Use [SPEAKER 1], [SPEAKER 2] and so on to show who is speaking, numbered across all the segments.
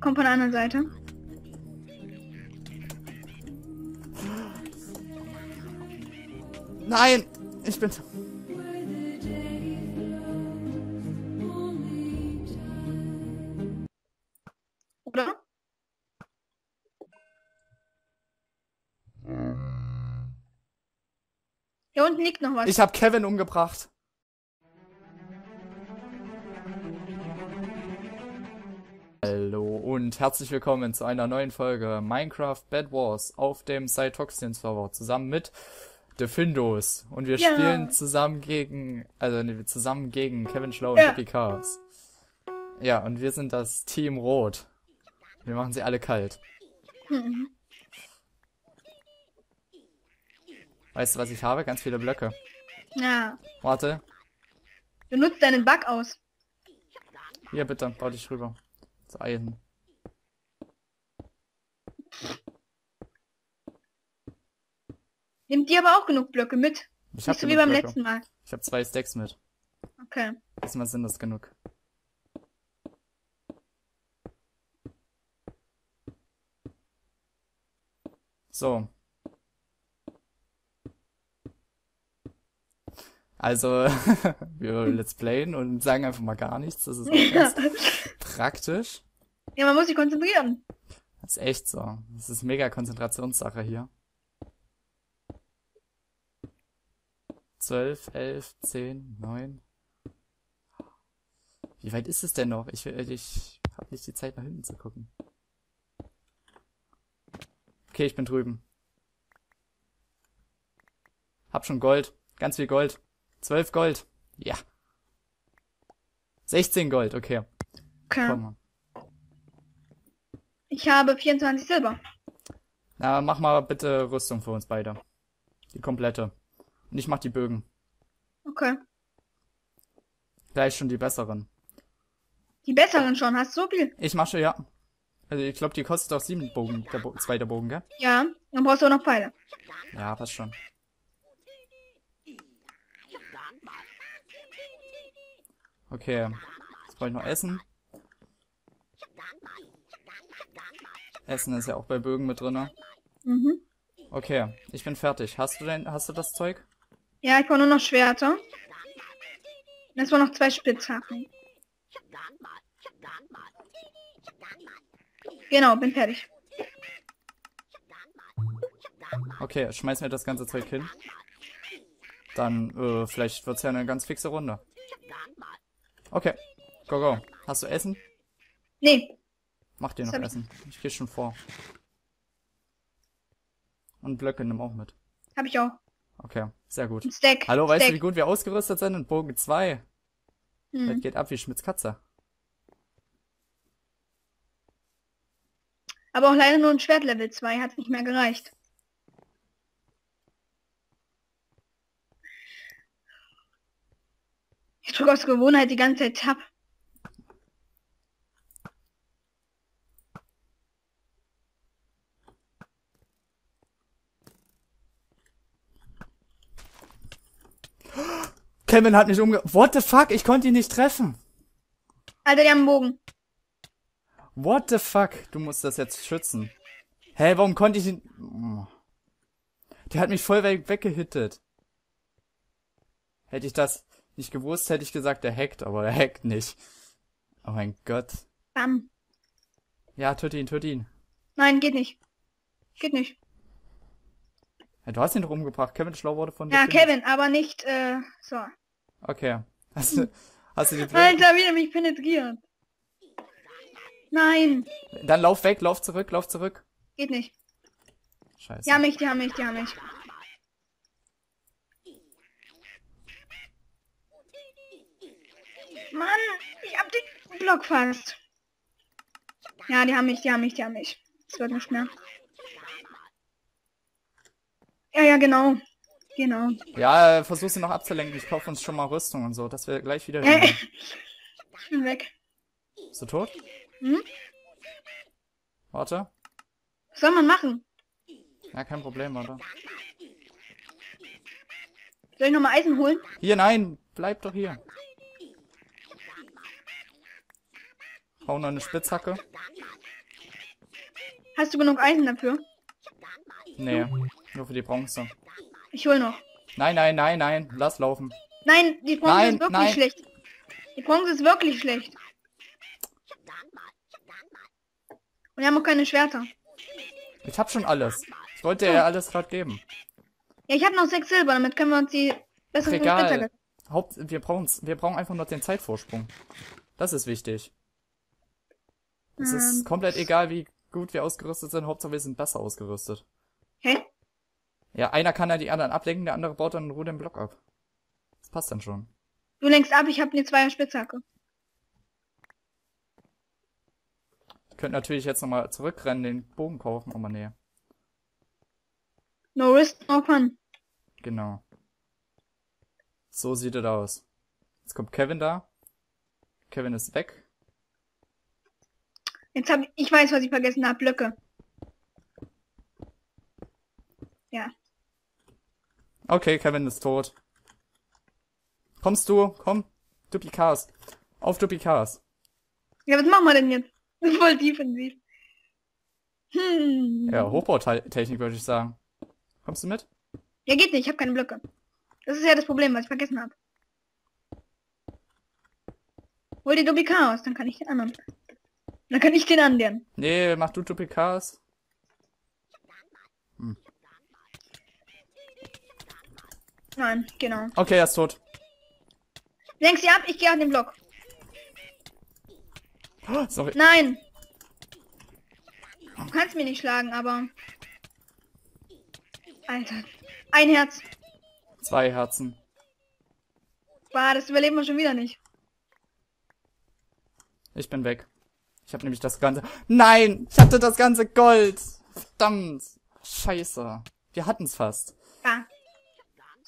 [SPEAKER 1] Ich komme von der anderen Seite.
[SPEAKER 2] Nein! Ich bin...
[SPEAKER 1] Oder? Hier unten liegt noch was.
[SPEAKER 2] Ich habe Kevin umgebracht. Hallo und herzlich willkommen zu einer neuen Folge Minecraft Bad Wars auf dem Cytoxin Server zusammen mit Defindos und wir
[SPEAKER 1] Ja.
[SPEAKER 2] spielen zusammen gegen also nee, zusammen gegen Kevin Schlau und
[SPEAKER 1] Ja.
[SPEAKER 2] Happy Chaos. Ja, und wir sind das Team Rot. Wir machen sie alle kalt.
[SPEAKER 1] Mhm.
[SPEAKER 2] Weißt du, was ich habe? Ganz viele Blöcke.
[SPEAKER 1] Ja.
[SPEAKER 2] Warte,
[SPEAKER 1] Benutzt deinen Bug aus.
[SPEAKER 2] hier bitte, bau dich rüber. Zu Eisen.
[SPEAKER 1] Nimm dir aber auch genug Blöcke mit.
[SPEAKER 2] Ich hab
[SPEAKER 1] Nicht so wie beim
[SPEAKER 2] Blöcke.
[SPEAKER 1] letzten Mal.
[SPEAKER 2] Ich habe zwei Stacks mit.
[SPEAKER 1] Okay.
[SPEAKER 2] Diesmal sind das genug. So. Also, wir let's playen und sagen einfach mal gar nichts. Das ist ganz praktisch.
[SPEAKER 1] Ja, man muss sich konzentrieren.
[SPEAKER 2] Das ist echt so. Das ist mega Konzentrationssache hier. 12, 11, 10, 9. Wie weit ist es denn noch? Ich, will- ich habe nicht die Zeit nach hinten zu gucken. Okay, ich bin drüben. Hab schon Gold. Ganz viel Gold. 12 Gold. Ja. 16 Gold, okay.
[SPEAKER 1] Okay. Ich habe 24 Silber.
[SPEAKER 2] Na, mach mal bitte Rüstung für uns beide. Die komplette. Und ich mach die Bögen.
[SPEAKER 1] Okay.
[SPEAKER 2] Gleich schon die besseren.
[SPEAKER 1] Die besseren schon. Hast du so viel?
[SPEAKER 2] Ich mach schon, ja. Also ich glaube, die kostet auch sieben Bogen, der Bo zweite Bogen, gell?
[SPEAKER 1] Ja. Dann brauchst du auch noch Pfeile.
[SPEAKER 2] Ja, passt schon. Okay. Jetzt brauche ich noch Essen. Essen ist ja auch bei Bögen mit drinne.
[SPEAKER 1] Mhm.
[SPEAKER 2] Okay, ich bin fertig. Hast du denn, hast du das Zeug?
[SPEAKER 1] Ja, ich brauche nur noch Schwerter. Und es waren noch zwei Spitzhacken. Genau, bin fertig.
[SPEAKER 2] Okay, schmeiß mir das ganze Zeug hin. Dann, äh, vielleicht wird's ja eine ganz fixe Runde. Okay, go, go. Hast du Essen?
[SPEAKER 1] Nee,
[SPEAKER 2] Mach dir
[SPEAKER 1] Das
[SPEAKER 2] noch
[SPEAKER 1] hab ich-
[SPEAKER 2] Essen. Ich gehe schon vor. Und Blöcke nimm auch mit.
[SPEAKER 1] habe ich auch.
[SPEAKER 2] Okay, sehr gut.
[SPEAKER 1] Stack.
[SPEAKER 2] Hallo, weißt du,
[SPEAKER 1] Stack.
[SPEAKER 2] wie gut wir ausgerüstet sind? In Bogen 2. Das
[SPEAKER 1] Hm.
[SPEAKER 2] geht ab wie Schmitz Katze.
[SPEAKER 1] Aber auch leider nur ein Schwert Level 2 hat nicht mehr gereicht. Ich drücke aus Gewohnheit die ganze Zeit Tab.
[SPEAKER 2] Kevin hat mich umge... What the fuck? Ich konnte ihn nicht treffen.
[SPEAKER 1] Alter, die haben einen Bogen.
[SPEAKER 2] What the fuck? Du musst das jetzt schützen. Hä, warum konnte ich ihn... Oh. Der hat mich voll weg weggehittet. Hätte ich das nicht gewusst, hätte ich gesagt, der hackt, aber er hackt nicht. Oh mein Gott.
[SPEAKER 1] Bam.
[SPEAKER 2] Ja, töte ihn, töte ihn.
[SPEAKER 1] Nein, geht nicht. Geht nicht.
[SPEAKER 2] Ja, du hast ihn doch umgebracht. Kevin Schlau wurde von dir.
[SPEAKER 1] Ja. Kevin, aber nicht, äh, so.
[SPEAKER 2] Okay. Hast du, hast du die Blöcke?
[SPEAKER 1] Alter, wieder mich penetriert. Nein,
[SPEAKER 2] Dann lauf weg, lauf zurück, lauf zurück.
[SPEAKER 1] geht nicht.
[SPEAKER 2] Scheiße.
[SPEAKER 1] Die haben mich, die haben mich, die haben mich. Mann, ich hab den Block fast. Ja, die haben mich, die haben mich, die haben mich. Es wird nicht mehr. Ja, ja, genau. Genau.
[SPEAKER 2] Ja, versuch sie noch abzulenken. Ich kaufe uns schon mal Rüstung und so, dass wir gleich wieder
[SPEAKER 1] Äh, ich bin weg.
[SPEAKER 2] Bist du tot?
[SPEAKER 1] Hm?
[SPEAKER 2] Warte.
[SPEAKER 1] Was soll man machen?
[SPEAKER 2] Ja, kein Problem, warte.
[SPEAKER 1] Soll ich nochmal Eisen holen?
[SPEAKER 2] Hier, nein, bleib doch hier. Hau noch eine Spitzhacke.
[SPEAKER 1] Hast du genug Eisen dafür?
[SPEAKER 2] Nee, nur für die Bronze.
[SPEAKER 1] Ich hol noch.
[SPEAKER 2] Nein, nein, nein, nein. Lass laufen.
[SPEAKER 1] Nein, die Bronze
[SPEAKER 2] Nein,
[SPEAKER 1] ist wirklich
[SPEAKER 2] nein.
[SPEAKER 1] schlecht. Die Bronze ist wirklich schlecht. Und wir haben auch keine Schwerter.
[SPEAKER 2] Ich hab schon alles. Ich wollte dir ja alles gerade geben.
[SPEAKER 1] Ja, ich habe noch sechs Silber, damit können wir uns die besseren
[SPEAKER 2] Egal.
[SPEAKER 1] Spitzhacke.
[SPEAKER 2] Haupt, wir brauchen's, wir brauchen einfach nur den Zeitvorsprung. Das ist wichtig. Es ist
[SPEAKER 1] Ähm.
[SPEAKER 2] komplett egal, wie gut wir ausgerüstet sind. Hauptsache wir sind besser ausgerüstet.
[SPEAKER 1] Hä?
[SPEAKER 2] Ja, einer kann ja die anderen ablenken, der andere baut dann den Block ab. Das passt dann schon.
[SPEAKER 1] Du lenkst ab, ich habe eine Zweier Spitzhacke.
[SPEAKER 2] Ich könnte natürlich jetzt nochmal zurückrennen, den Bogen kaufen, aber nee.
[SPEAKER 1] No risk, no fun.
[SPEAKER 2] Genau. So sieht es aus. Jetzt kommt Kevin da. Kevin ist weg.
[SPEAKER 1] Jetzt hab ich, ich weiß, was ich vergessen habe, Blöcke. Ja.
[SPEAKER 2] Okay, Kevin ist tot. Kommst du? Komm. Duplikas. Auf Duplikas.
[SPEAKER 1] Ja, was machen wir denn jetzt? Das ist voll defensiv. Hm.
[SPEAKER 2] Ja, Hochbautechnik würde ich sagen. Kommst du mit?
[SPEAKER 1] Ja, geht nicht, ich habe keine Blöcke. Das ist ja das Problem, was ich vergessen habe. Hol die Chaos, dann kann ich den anderen. Dann kann ich den anderen.
[SPEAKER 2] Nee, mach du Duplikas.
[SPEAKER 1] Nein, genau.
[SPEAKER 2] Okay, er ist tot.
[SPEAKER 1] Lenk sie ab, ich gehe an den Block.
[SPEAKER 2] Oh, Sorry.
[SPEAKER 1] Nein! Du kannst mich nicht schlagen, aber... Alter. Ein Herz.
[SPEAKER 2] Zwei Herzen.
[SPEAKER 1] Bah, das überleben wir schon wieder nicht.
[SPEAKER 2] Ich bin weg. Ich habe nämlich das ganze... Nein! Ich hatte das ganze Gold! Verdammt! Scheiße. Wir hatten's fast.
[SPEAKER 1] Ja.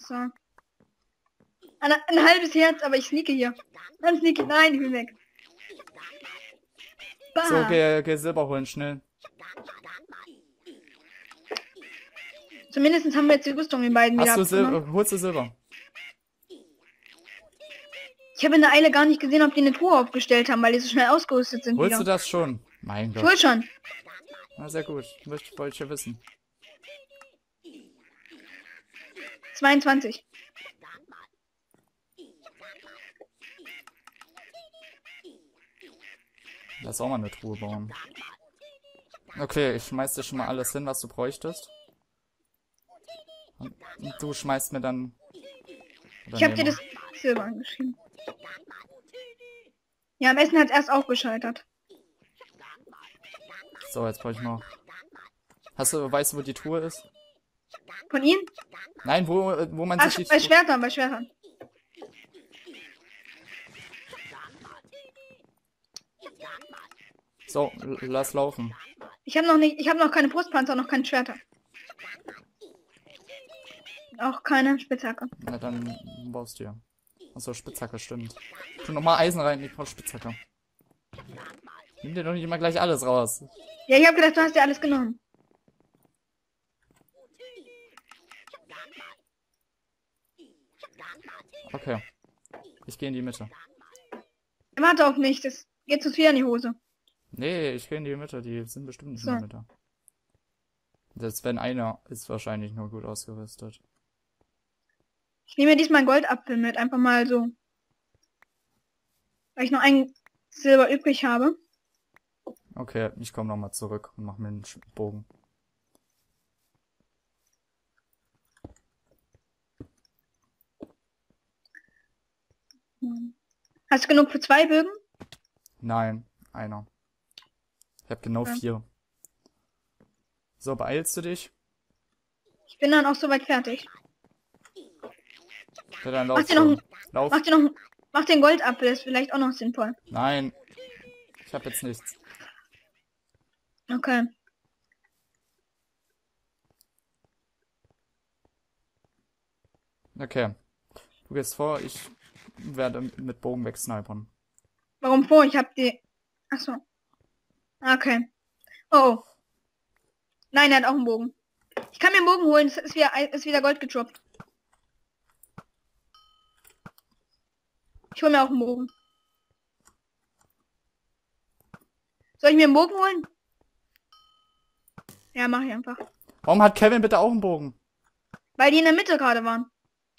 [SPEAKER 1] So. Ein, ein halbes Herz, aber ich sneake hier. Dann sneake Nein, ich will weg. Bah.
[SPEAKER 2] So, geh, geh Silber holen, schnell.
[SPEAKER 1] Zumindest haben wir jetzt die Rüstung in beiden
[SPEAKER 2] Hast du
[SPEAKER 1] wieder. abgenommen.
[SPEAKER 2] Silber? Holst du Silber?
[SPEAKER 1] Ich habe in der Eile gar nicht gesehen, ob die eine Truhe aufgestellt haben, weil die so schnell ausgerüstet sind.
[SPEAKER 2] Holst du
[SPEAKER 1] wieder.
[SPEAKER 2] das schon? Mein
[SPEAKER 1] Ich
[SPEAKER 2] Gott.
[SPEAKER 1] hol schon.
[SPEAKER 2] Na, sehr gut. Wollte ich ja wissen.
[SPEAKER 1] 22.
[SPEAKER 2] Lass auch mal eine Truhe bauen. Okay, ich schmeiß dir schon mal alles hin, was du bräuchtest. Und du schmeißt mir dann...
[SPEAKER 1] Ich
[SPEAKER 2] nee,
[SPEAKER 1] dir das Silber angeschrieben. Ja, am Essen hat erst auch gescheitert.
[SPEAKER 2] So, jetzt brauche ich noch... Hast du, weißt du, wo die Truhe ist?
[SPEAKER 1] Von ihnen?
[SPEAKER 2] Nein, wo, wo man
[SPEAKER 1] Ach,
[SPEAKER 2] sich
[SPEAKER 1] bei. Schwertern, bei Schwertern.
[SPEAKER 2] So, lass laufen.
[SPEAKER 1] Ich habe noch nicht, ich habe noch keine Brustpanzer, noch keine Schwerter. Auch keine Spitzhacke.
[SPEAKER 2] Na, dann baust du ja. Achso, Spitzhacke, stimmt. Tu nochmal Eisen rein, ich brauch Spitzhacke. Nimm dir doch nicht immer gleich alles raus.
[SPEAKER 1] Ja, ich habe gedacht, du hast ja alles genommen.
[SPEAKER 2] Okay. Ich gehe in die Mitte.
[SPEAKER 1] Warte auf mich, das geht uns wieder in die Hose.
[SPEAKER 2] Nee, ich gehe in die Mitte, die sind bestimmt nicht
[SPEAKER 1] So.
[SPEAKER 2] in der Mitte. Selbst wenn einer ist wahrscheinlich nur gut ausgerüstet.
[SPEAKER 1] Ich nehme mir diesmal einen Goldapfel mit, einfach mal so. Weil ich noch ein Silber übrig habe.
[SPEAKER 2] Okay, ich komme nochmal zurück und mach mir einen Bogen.
[SPEAKER 1] Hast du genug für zwei Bögen?
[SPEAKER 2] Nein, einer. Ich habe genau
[SPEAKER 1] Ja.
[SPEAKER 2] vier. So, beeilst du dich?
[SPEAKER 1] Ich bin dann auch soweit fertig.
[SPEAKER 2] Ja, dann lauf
[SPEAKER 1] Mach dir noch
[SPEAKER 2] Lauf.
[SPEAKER 1] Mach dir noch, mach den Goldapfel, ist vielleicht auch noch sinnvoll.
[SPEAKER 2] Nein. Ich habe jetzt nichts.
[SPEAKER 1] Okay.
[SPEAKER 2] Okay. Du gehst vor, ich werde mit Bogen wegsnipern.
[SPEAKER 1] Warum vor? Ich hab die. Ach so. Okay. Oh. oh. Nein, er hat auch einen Bogen. Ich kann mir einen Bogen holen. Es ist wieder, ist wieder Gold gedroppt. Ich hole mir auch einen Bogen. Soll ich mir einen Bogen holen? Ja, mach ich einfach.
[SPEAKER 2] Warum hat Kevin bitte auch einen Bogen?
[SPEAKER 1] Weil die in der Mitte gerade waren.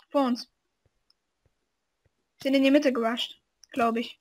[SPEAKER 1] Vor uns. Sind in die Mitte gerusht, glaube ich.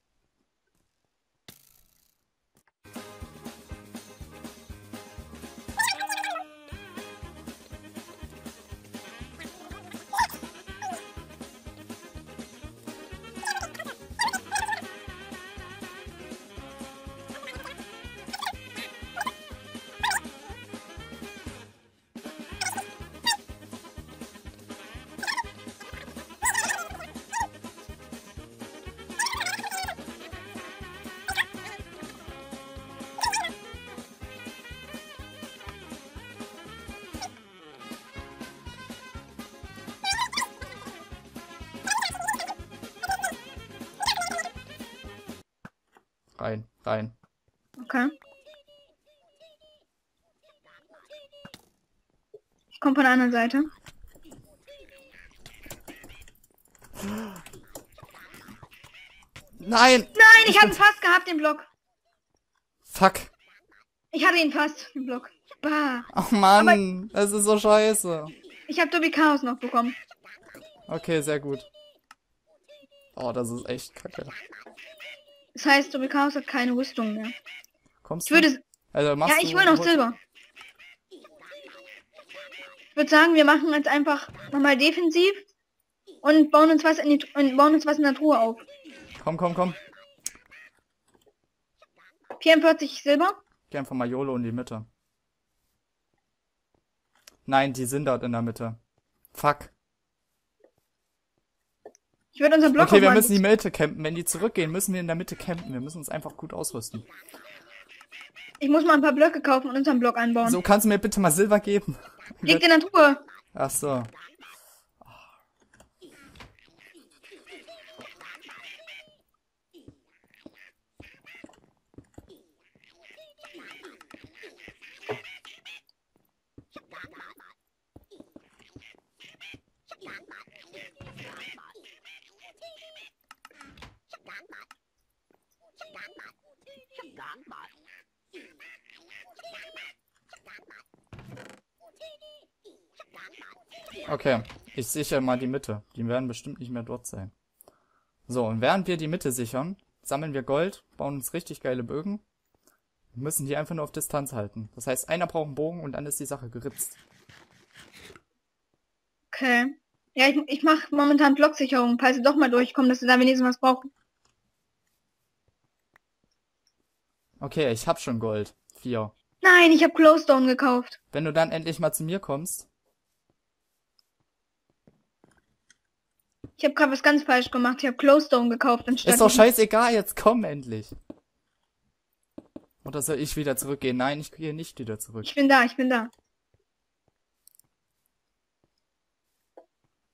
[SPEAKER 1] Ich komme von der anderen Seite.
[SPEAKER 2] Nein!
[SPEAKER 1] Nein, ich habe ihn fast gehabt, den Block.
[SPEAKER 2] Fuck.
[SPEAKER 1] Ich hatte ihn fast, den Block. Bah.
[SPEAKER 2] Ach Mann, das ist so scheiße.
[SPEAKER 1] Ich habe Tobi Chaos noch bekommen.
[SPEAKER 2] Okay, sehr gut. Oh, das ist echt kacke.
[SPEAKER 1] Das heißt, Tobi Chaos hat keine Rüstung mehr.
[SPEAKER 2] Kommst
[SPEAKER 1] Ich würde...
[SPEAKER 2] Also machst
[SPEAKER 1] Ja, ich
[SPEAKER 2] du-
[SPEAKER 1] will noch Silber. Ich würde sagen, wir machen jetzt einfach nochmal defensiv und bauen uns was in die und bauen uns was in der Truhe auf.
[SPEAKER 2] Komm, komm, komm.
[SPEAKER 1] 44 Silber.
[SPEAKER 2] Geh einfach mal YOLO in die Mitte. Nein, die sind dort in der Mitte. Fuck.
[SPEAKER 1] Ich würde unseren Block
[SPEAKER 2] Okay, wir müssen die Mitte campen. Wenn die zurückgehen, müssen wir in der Mitte campen. Wir müssen uns einfach gut ausrüsten.
[SPEAKER 1] Ich muss mal ein paar Blöcke kaufen und unseren Block einbauen.
[SPEAKER 2] So, kannst du mir bitte mal Silber geben?
[SPEAKER 1] Liegt in der Truhe.
[SPEAKER 2] Ach so. Okay, ich sichere mal die Mitte. Die werden bestimmt nicht mehr dort sein. So, und während wir die Mitte sichern, sammeln wir Gold, bauen uns richtig geile Bögen, müssen die einfach nur auf Distanz halten. Das heißt, einer braucht einen Bogen und dann ist die Sache geritzt.
[SPEAKER 1] Okay. Ja, ich, ich mache momentan Blocksicherung, falls sie doch mal durchkommen, dass sie da wenigstens was brauchen.
[SPEAKER 2] Okay, ich hab schon Gold. Vier.
[SPEAKER 1] Nein, ich habe Glowstone gekauft.
[SPEAKER 2] Wenn du dann endlich mal zu mir kommst.
[SPEAKER 1] Ich habe gerade was ganz falsch gemacht. Ich habe Glowstone gekauft anstatt.
[SPEAKER 2] Ist doch scheißegal, jetzt komm endlich. Oder soll ich wieder zurückgehen? Nein, ich gehe nicht wieder zurück.
[SPEAKER 1] Ich bin da, ich bin da.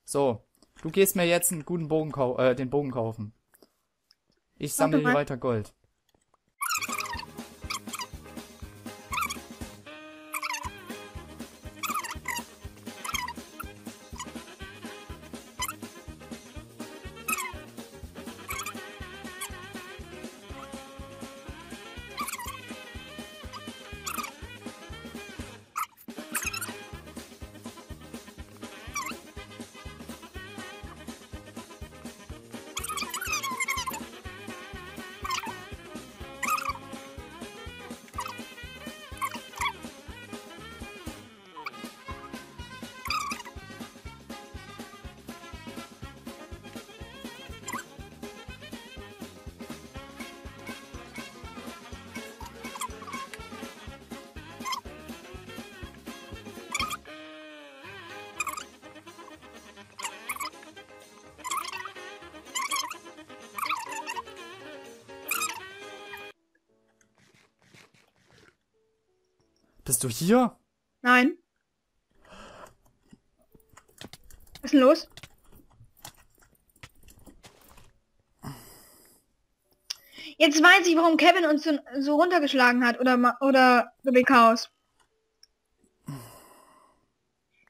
[SPEAKER 2] So, du gehst mir jetzt einen guten Bogen kau äh, den Bogen kaufen. Ich sammle hier weiter Gold. Bist du hier?
[SPEAKER 1] Nein. Was ist denn los? Jetzt weiß ich, warum Kevin uns so, so runtergeschlagen hat oder oder Ruby Chaos.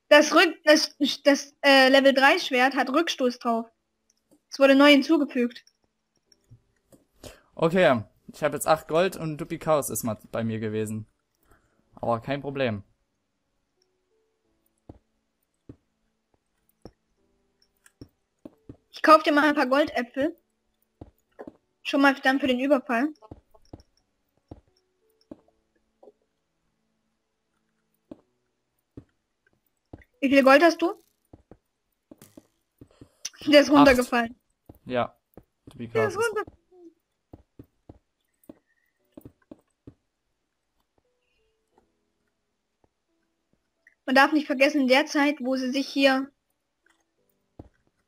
[SPEAKER 1] Das Rück das, das äh, Level 3 Schwert hat Rückstoß drauf. Es wurde neu hinzugefügt.
[SPEAKER 2] Okay, ich habe jetzt 8 Gold und Dupi Chaos ist mal bei mir gewesen. Aber kein Problem.
[SPEAKER 1] Ich kaufe dir mal ein paar Goldäpfel. Schon mal dann für den Überfall. Wie viel Gold hast du? Der ist runtergefallen.
[SPEAKER 2] Acht. Ja.
[SPEAKER 1] Der ist runtergefallen. Man darf nicht vergessen, in der Zeit, wo sie sich hier,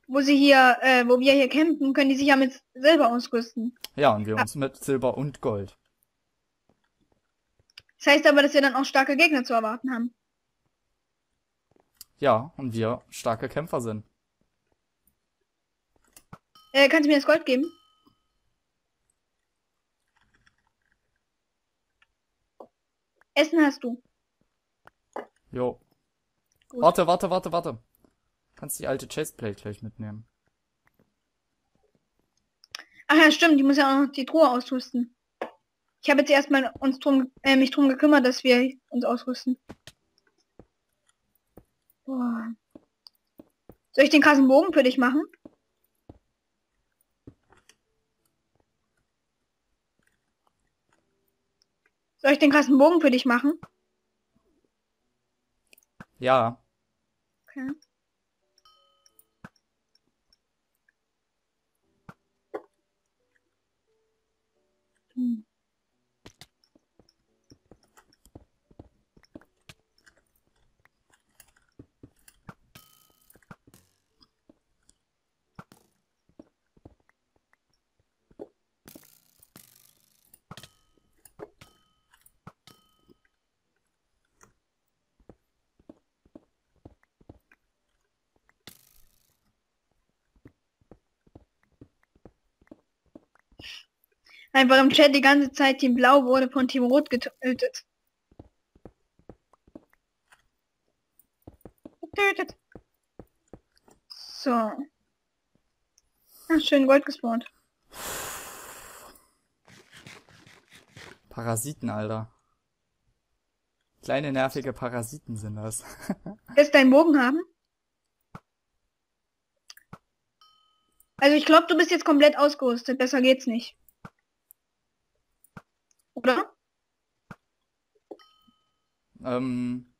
[SPEAKER 1] wo sie hier, äh, wo wir hier campen, können die sich ja mit Silber ausrüsten.
[SPEAKER 2] Ja, und wir uns mit Silber und Gold.
[SPEAKER 1] Das heißt aber, dass wir dann auch starke Gegner zu erwarten haben.
[SPEAKER 2] Ja, und wir starke Kämpfer sind.
[SPEAKER 1] Äh, kannst du mir das Gold geben? Essen hast du.
[SPEAKER 2] Jo.
[SPEAKER 1] Gut.
[SPEAKER 2] Warte, warte, warte, warte. Kannst die alte Chestplate gleich mitnehmen.
[SPEAKER 1] Ach ja, stimmt, die muss ja auch noch die Truhe ausrüsten. Ich habe jetzt erstmal uns drum, äh, mich drum gekümmert, dass wir uns ausrüsten. Boah. Soll ich den krassen Bogen für dich machen? Soll ich den krassen Bogen für dich machen?
[SPEAKER 2] Ja.
[SPEAKER 1] Okay. Einfach im Chat die ganze Zeit Team Blau wurde von Team Rot getötet. Getötet. So. Ah, schön Gold gespawnt.
[SPEAKER 2] Parasiten, Alter. Kleine nervige Parasiten sind das.
[SPEAKER 1] Willst du deinen Bogen haben? Also ich glaube, du bist jetzt komplett ausgerüstet. Besser geht's nicht. Oder?
[SPEAKER 2] ähm,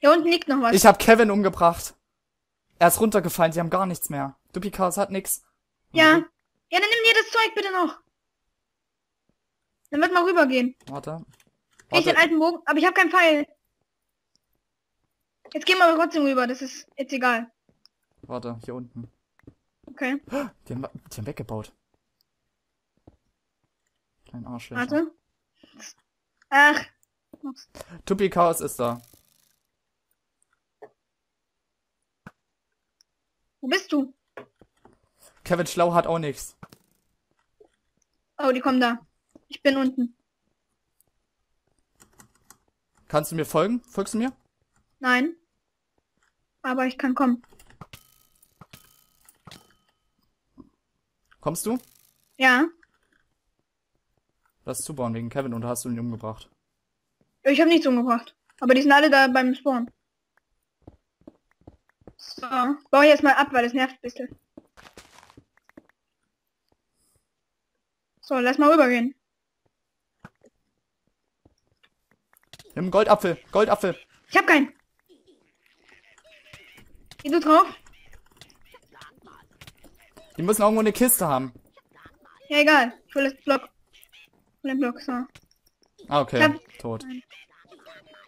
[SPEAKER 1] Hier unten liegt noch was.
[SPEAKER 2] ich hab Kevin umgebracht. Er ist runtergefallen, die haben gar nichts mehr. Dupikas hat nix.
[SPEAKER 1] Ja. Ja, dann nimm dir das Zeug bitte noch. Dann wird mal rübergehen.
[SPEAKER 2] Warte.
[SPEAKER 1] Ich den
[SPEAKER 2] Warte.
[SPEAKER 1] alten Bogen, aber ich habe keinen Pfeil. Jetzt gehen wir aber trotzdem rüber, das ist jetzt egal.
[SPEAKER 2] Warte, hier unten.
[SPEAKER 1] Okay,
[SPEAKER 2] Die haben, die haben weggebaut. Kleinen Arschlöcher.
[SPEAKER 1] warte. Ach,
[SPEAKER 2] Tupikas ist da.
[SPEAKER 1] wo bist du?
[SPEAKER 2] Kevin Schlau hat auch nichts.
[SPEAKER 1] Oh, die kommen da. Ich bin unten.
[SPEAKER 2] Kannst du mir folgen? Folgst du mir?
[SPEAKER 1] Nein. Aber ich kann kommen.
[SPEAKER 2] Kommst du?
[SPEAKER 1] Ja.
[SPEAKER 2] Lass zubauen wegen Kevin und hast du ihn umgebracht.
[SPEAKER 1] Ich habe nichts umgebracht. Aber die sind alle da beim Spawn. So. Baue ich jetzt mal ab, weil das nervt ein bisschen. So, lass mal rübergehen.
[SPEAKER 2] Nimm einen Goldapfel. Goldapfel.
[SPEAKER 1] Ich hab keinen. Geh du drauf?
[SPEAKER 2] Die müssen irgendwo eine Kiste haben.
[SPEAKER 1] Ja, egal. Ich hol das Block. So.
[SPEAKER 2] Ah, okay.
[SPEAKER 1] Hab-
[SPEAKER 2] Tot.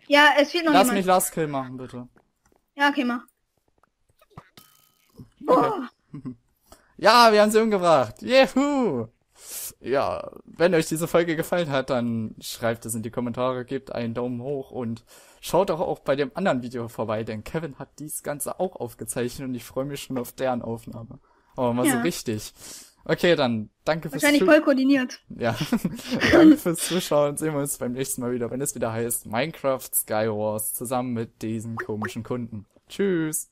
[SPEAKER 1] Ja, es fehlt noch
[SPEAKER 2] Lass
[SPEAKER 1] jemand.
[SPEAKER 2] mich Last Kill machen, bitte.
[SPEAKER 1] Ja, okay, mach.
[SPEAKER 2] Okay.
[SPEAKER 1] Oh,
[SPEAKER 2] Ja, wir haben sie umgebracht. Juhu! Ja, wenn euch diese Folge gefallen hat, dann schreibt es in die Kommentare, gebt einen Daumen hoch und schaut doch auch bei dem anderen Video vorbei, denn Kevin hat dies Ganze auch aufgezeichnet und ich freue mich schon auf deren Aufnahme. Aber mal so
[SPEAKER 1] Ja.
[SPEAKER 2] richtig. Okay, dann danke fürs
[SPEAKER 1] wahrscheinlich voll koordiniert.
[SPEAKER 2] Ja, danke fürs Zuschauen. Sehen wir uns beim nächsten Mal wieder, wenn es wieder heißt Minecraft Skywars zusammen mit diesen komischen Kunden. Tschüss.